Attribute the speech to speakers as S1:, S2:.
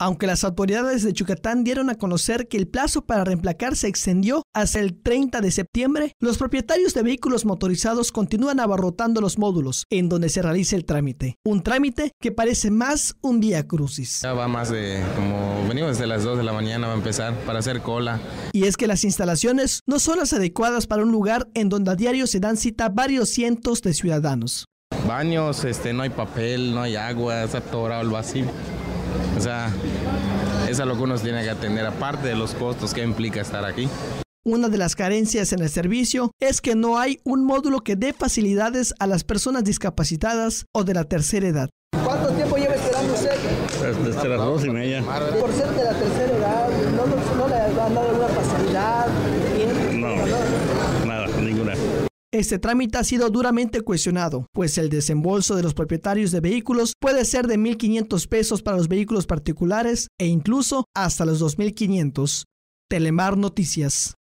S1: Aunque las autoridades de Yucatán dieron a conocer que el plazo para reemplacar se extendió hasta el 30 de septiembre, los propietarios de vehículos motorizados continúan abarrotando los módulos en donde se realiza el trámite. Un trámite que parece más un día crucis.
S2: Ya va más de, como venimos desde las 2 de la mañana, va a empezar para hacer cola.
S1: Y es que las instalaciones no son las adecuadas para un lugar en donde a diario se dan cita varios cientos de ciudadanos.
S2: Baños, este, no hay papel, no hay agua, está atorado el vacío. Sea, es lo que uno tiene que atender, aparte de los costos que implica estar aquí.
S1: Una de las carencias en el servicio es que no hay un módulo que dé facilidades a las personas discapacitadas o de la tercera edad.
S3: ¿Cuánto tiempo lleva esperando usted?
S4: Desde las dos y media.
S3: Por ser de la tercera edad, ¿no, no, no le han dado alguna
S1: Este trámite ha sido duramente cuestionado, pues el desembolso de los propietarios de vehículos puede ser de 1.500 pesos para los vehículos particulares e incluso hasta los 2.500. Telemar Noticias.